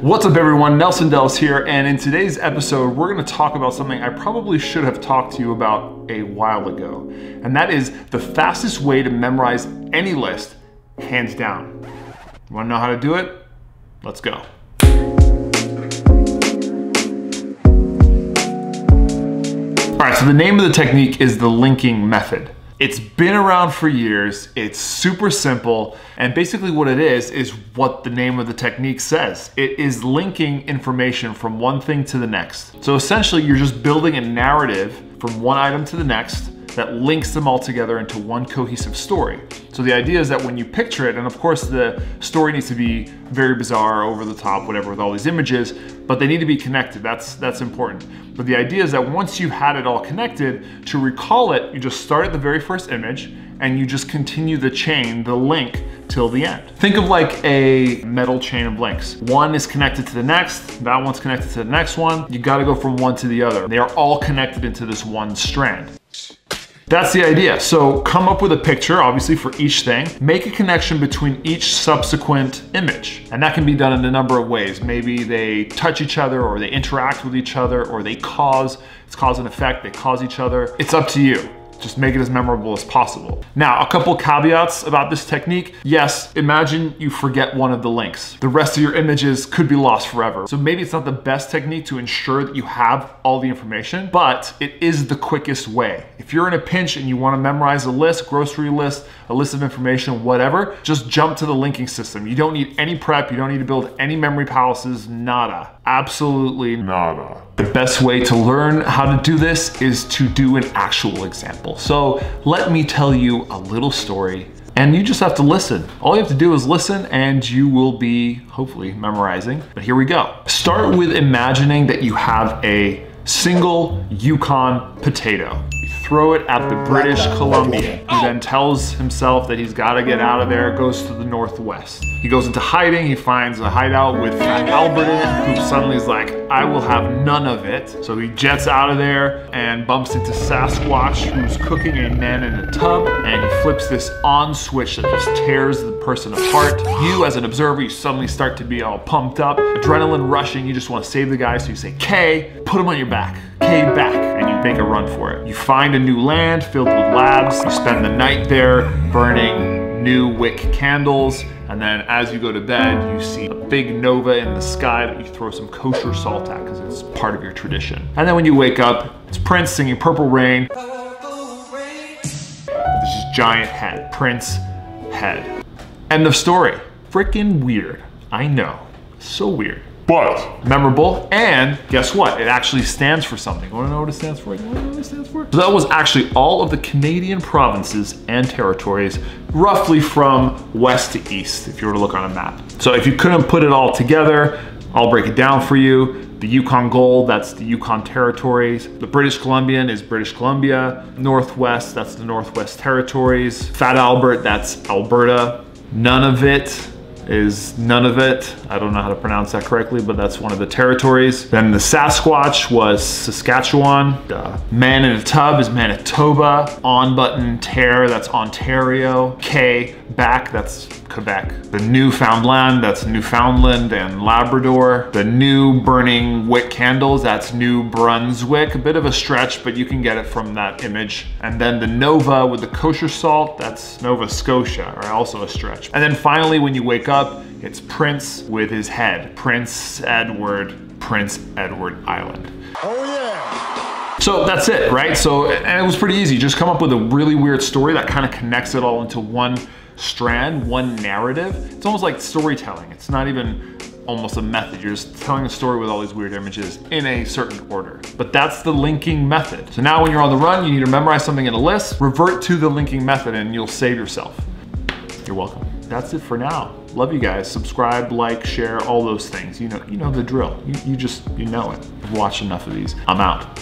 What's up everyone, Nelson Dellis here, and in today's episode, we're gonna talk about something I probably should have talked to you about a while ago, and that is the fastest way to memorize any list, hands down. You wanna know how to do it? Let's go. All right, so the name of the technique is the linking method. It's been around for years, it's super simple, and basically what it is, is what the name of the technique says. It is linking information from one thing to the next. So essentially you're just building a narrative from one item to the next that links them all together into one cohesive story. So the idea is that when you picture it, and of course the story needs to be very bizarre, over the top, whatever, with all these images, but they need to be connected. That's, that's important. But the idea is that once you've had it all connected, to recall it, you just start at the very first image and you just continue the chain, the link, till the end. Think of like a metal chain of links. One is connected to the next, that one's connected to the next one. You gotta go from one to the other. They are all connected into this one strand. That's the idea. So come up with a picture, obviously for each thing. Make a connection between each subsequent image. And that can be done in a number of ways. Maybe they touch each other or they interact with each other or they cause, it's cause and effect, they cause each other. It's up to you. Just make it as memorable as possible. Now, a couple caveats about this technique. Yes, imagine you forget one of the links. The rest of your images could be lost forever. So maybe it's not the best technique to ensure that you have all the information, but it is the quickest way. If you're in a pinch and you wanna memorize a list, grocery list, a list of information, whatever, just jump to the linking system. You don't need any prep, you don't need to build any memory palaces, nada. Absolutely nada. The best way to learn how to do this is to do an actual example. So let me tell you a little story and you just have to listen. All you have to do is listen and you will be hopefully memorizing. But here we go. Start with imagining that you have a single Yukon potato throw it at the mm. British Columbia. He then tells himself that he's got to get out of there, mm. goes to the northwest. He goes into hiding, he finds a hideout with Albert in it, who suddenly is like, I will have none of it. So he jets out of there and bumps into Sasquatch, who's cooking a man in a tub, and he flips this on switch that just tears the person apart. You, as an observer, you suddenly start to be all pumped up, adrenaline rushing, you just want to save the guy, so you say, K, put him on your back. K, back, and make a run for it. You find a new land filled with labs, you spend the night there burning new wick candles, and then as you go to bed, you see a big nova in the sky that you throw some kosher salt at because it's part of your tradition. And then when you wake up, it's Prince singing Purple Rain. This is giant head, Prince head. End of story. Freaking weird. I know. So weird but memorable. And guess what? It actually stands for something. Wanna know what it stands for? You wanna know what it stands for? So that was actually all of the Canadian provinces and territories, roughly from west to east, if you were to look on a map. So if you couldn't put it all together, I'll break it down for you. The Yukon Gold, that's the Yukon territories. The British Columbian is British Columbia. Northwest, that's the Northwest territories. Fat Albert, that's Alberta. Nunavut, is Nunavut. I don't know how to pronounce that correctly, but that's one of the territories. Then the Sasquatch was Saskatchewan. The Man in a Tub is Manitoba. On button Tear, that's Ontario. K, back, that's Quebec. The Newfoundland, that's Newfoundland and Labrador. The new burning wick candles, that's New Brunswick. A bit of a stretch, but you can get it from that image. And then the Nova with the kosher salt, that's Nova Scotia, or also a stretch. And then finally, when you wake up, it's Prince with his head. Prince Edward, Prince Edward Island. Oh yeah! So that's it, right? So, and it was pretty easy. Just come up with a really weird story that kind of connects it all into one strand, one narrative. It's almost like storytelling. It's not even almost a method. You're just telling a story with all these weird images in a certain order. But that's the linking method. So now when you're on the run, you need to memorize something in a list, revert to the linking method and you'll save yourself. You're welcome. That's it for now. Love you guys. Subscribe, like, share, all those things. You know, you know the drill. You, you just, you know it. I've watched enough of these. I'm out.